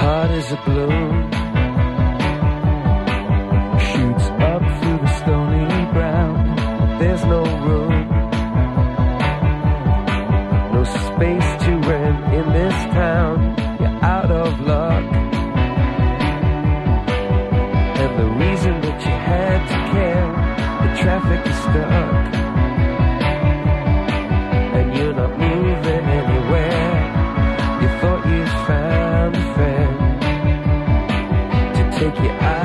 hot as a balloon shoots up through the stony ground. There's no room. take your eyes